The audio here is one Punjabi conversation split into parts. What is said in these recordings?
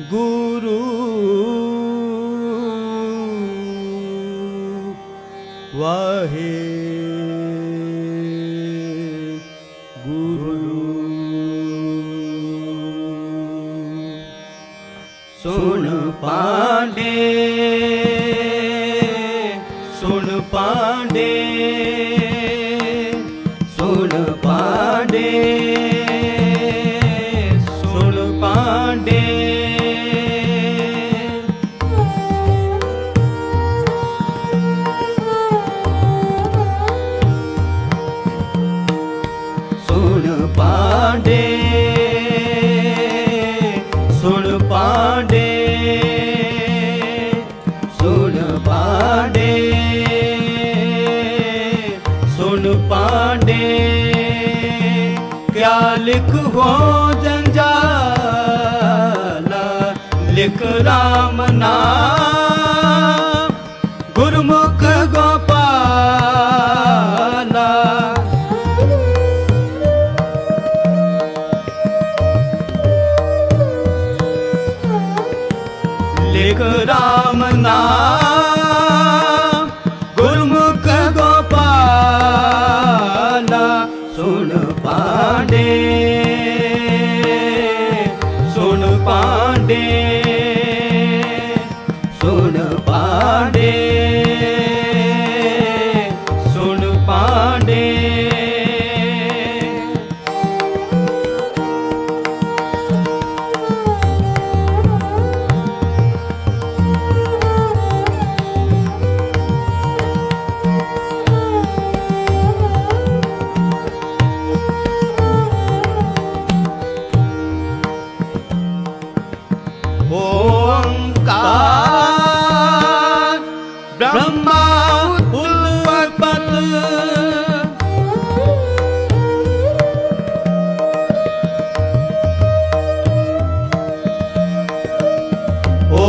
ਵਾਹਿਗੁਰੂ ਵਾਹਿਗੁਰੂ। ਸੁਣ ਪਾਂਡੇ ਸੁਣ ਪਾਂਡੇ ਸੁਣ ਪਾਂਡੇ। ਲਿਖ ਹੋ ਜੰਜਾਲਾ ਲਿਖ ਰਾਮ ਨਾਮ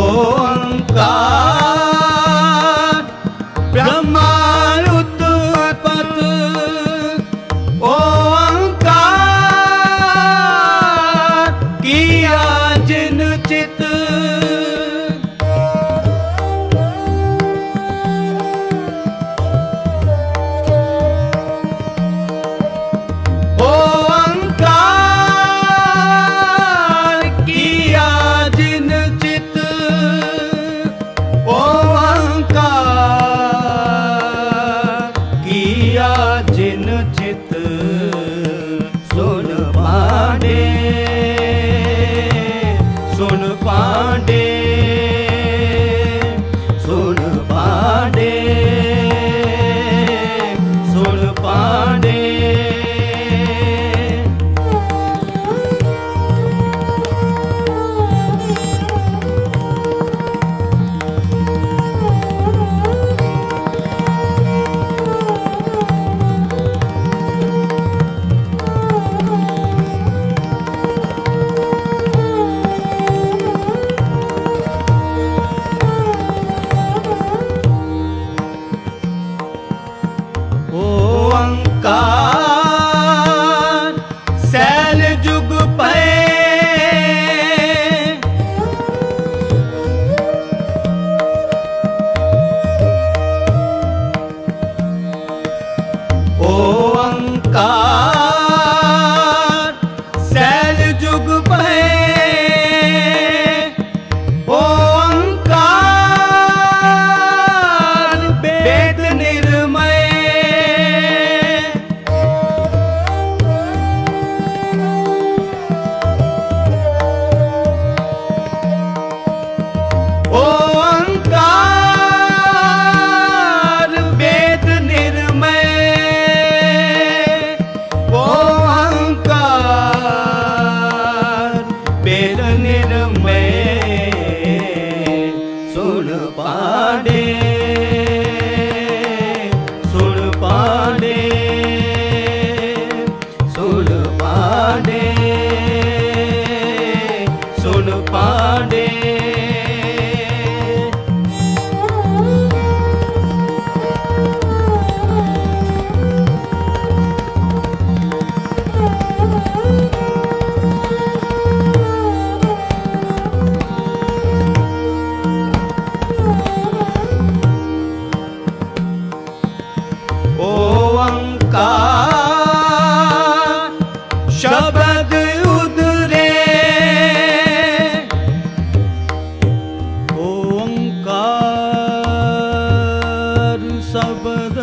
Oh. पाड़े। सब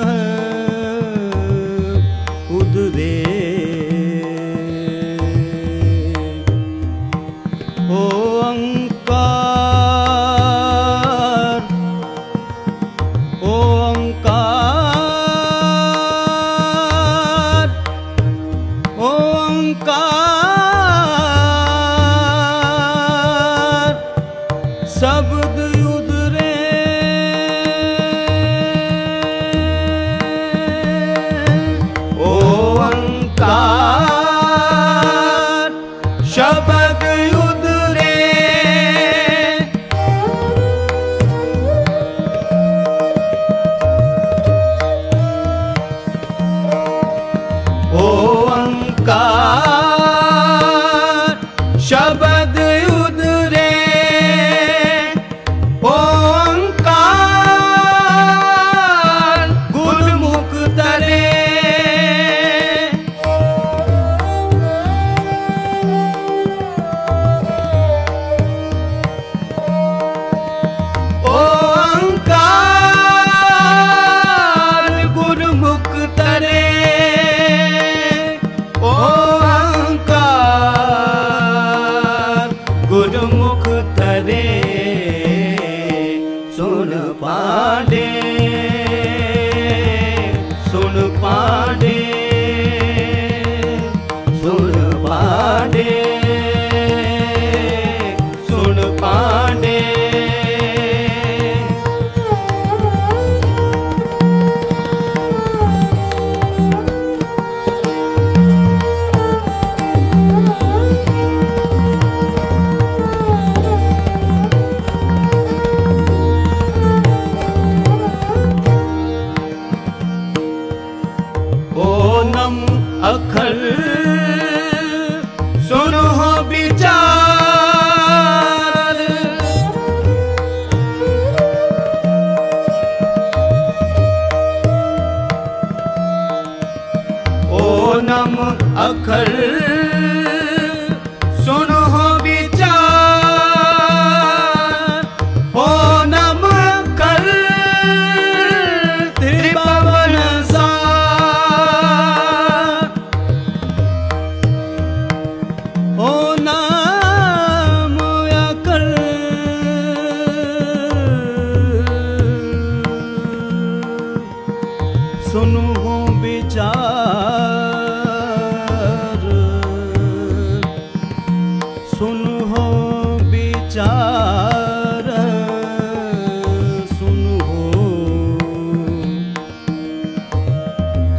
नम अखर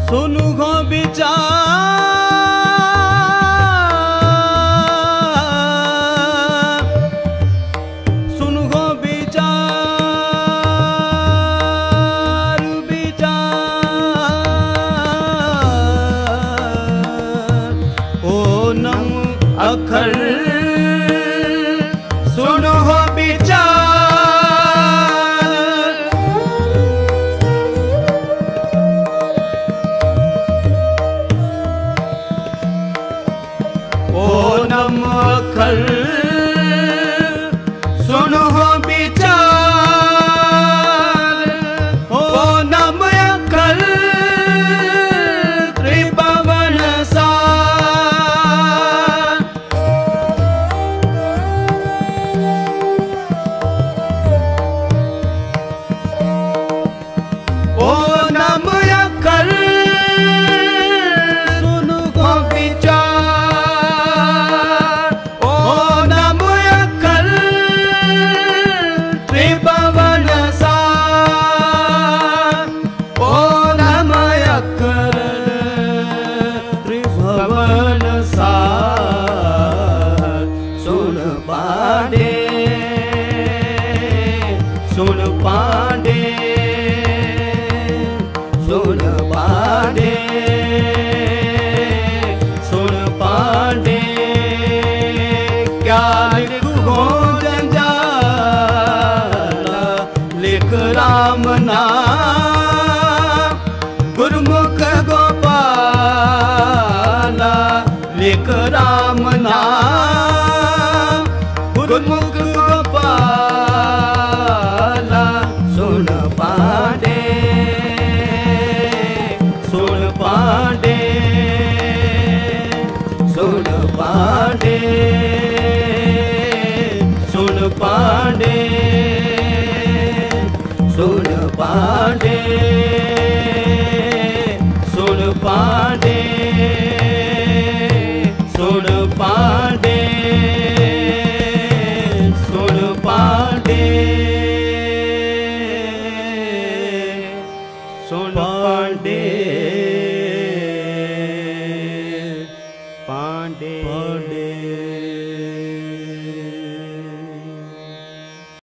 শুনু ঘ বিচার।